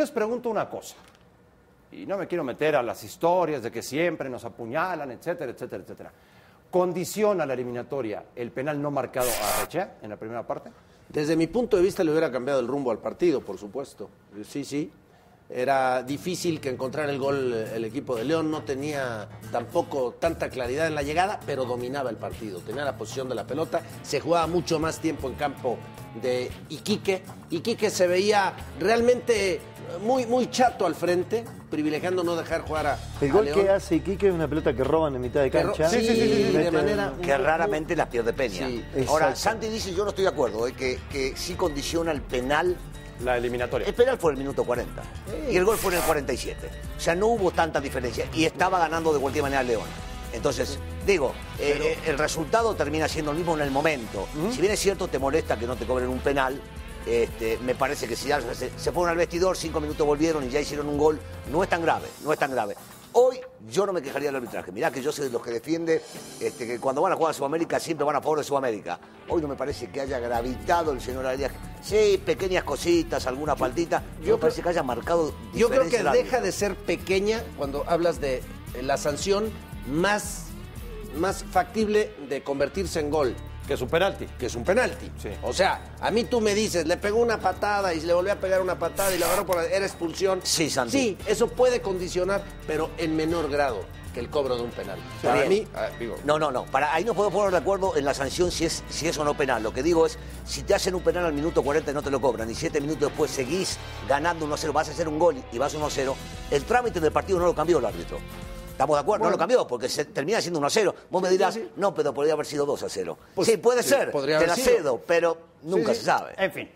les pregunto una cosa, y no me quiero meter a las historias de que siempre nos apuñalan, etcétera, etcétera, etcétera. ¿Condiciona la eliminatoria el penal no marcado a Rechea en la primera parte? Desde mi punto de vista le hubiera cambiado el rumbo al partido, por supuesto. Sí, sí. Era difícil que encontrara el gol el equipo de León, no tenía tampoco tanta claridad en la llegada, pero dominaba el partido, tenía la posición de la pelota, se jugaba mucho más tiempo en campo de Iquique. Iquique se veía realmente muy, muy chato al frente, privilegiando no dejar jugar a, El a gol León. que hace Iquique es una pelota que roban en mitad de cancha. sí, sí, sí, sí, de manera- que raramente las pierde Peña. Sí, Ahora. Santi dice, yo no estoy de acuerdo, eh, que, que sí condiciona el penal. La eliminatoria. El penal fue en el minuto 40 y el gol fue en el 47. O sea, no hubo tanta diferencia y estaba ganando de cualquier manera León. Entonces, digo, eh, eh, el resultado termina siendo el mismo en el momento. Si bien es cierto, te molesta que no te cobren un penal, este, me parece que si ya se, se fueron al vestidor, cinco minutos volvieron y ya hicieron un gol, no es tan grave, no es tan grave. Hoy yo no me quejaría del arbitraje. Mirá que yo soy de los que defiende este, que cuando van a jugar a Sudamérica siempre van a favor de Sudamérica. Hoy no me parece que haya gravitado el señor Arias. Sí, pequeñas cositas, alguna faltita. Yo me parece que haya marcado Yo creo que deja de ser pequeña cuando hablas de eh, la sanción más, más factible de convertirse en gol, Que es un penalti. que es un penalti. Sí. O sea, a mí tú me dices, le pegó una patada y le volvió a pegar una patada y la agarró por la... Era expulsión. Sí, Santi. Sí, eso puede condicionar, pero en menor grado que el cobro de un penal. Para bien. mí, ah, digo, No, no, no. Para, ahí no puedo poner de acuerdo en la sanción si es, si es o no penal. Lo que digo es, si te hacen un penal al minuto 40 y no te lo cobran, y siete minutos después seguís ganando 1-0, vas a hacer un gol y vas 1-0, el trámite del partido no lo cambió el árbitro. ¿Estamos de acuerdo? No lo cambió porque se termina siendo 1-0. Vos me dirás, no, pero podría haber sido 2-0. Pues, sí, puede sí, ser, te la cedo, pero nunca sí. se sabe. En fin,